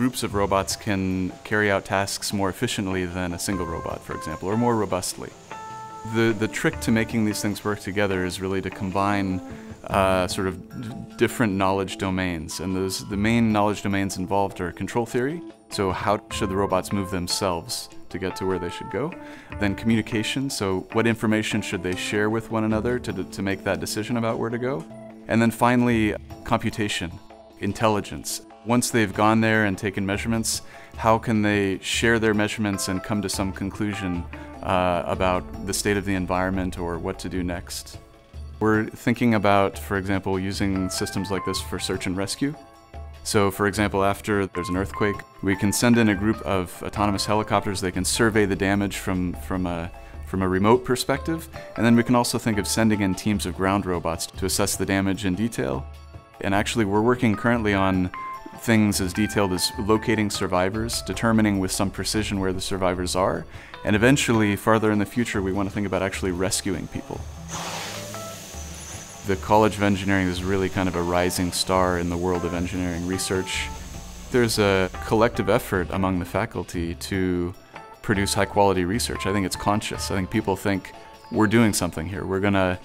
groups of robots can carry out tasks more efficiently than a single robot, for example, or more robustly. The, the trick to making these things work together is really to combine uh, sort of different knowledge domains. And those, the main knowledge domains involved are control theory, so how should the robots move themselves to get to where they should go? Then communication, so what information should they share with one another to, to make that decision about where to go? And then finally, computation, intelligence. Once they've gone there and taken measurements, how can they share their measurements and come to some conclusion uh, about the state of the environment or what to do next? We're thinking about, for example, using systems like this for search and rescue. So, for example, after there's an earthquake, we can send in a group of autonomous helicopters. They can survey the damage from, from, a, from a remote perspective. And then we can also think of sending in teams of ground robots to assess the damage in detail. And actually, we're working currently on things as detailed as locating survivors, determining with some precision where the survivors are, and eventually, farther in the future, we want to think about actually rescuing people. The College of Engineering is really kind of a rising star in the world of engineering research. There's a collective effort among the faculty to produce high quality research. I think it's conscious. I think people think we're doing something here. We're gonna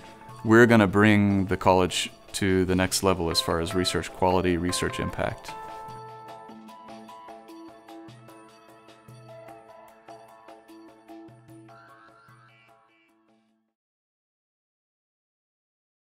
we're gonna bring the college to the next level as far as research quality, research impact.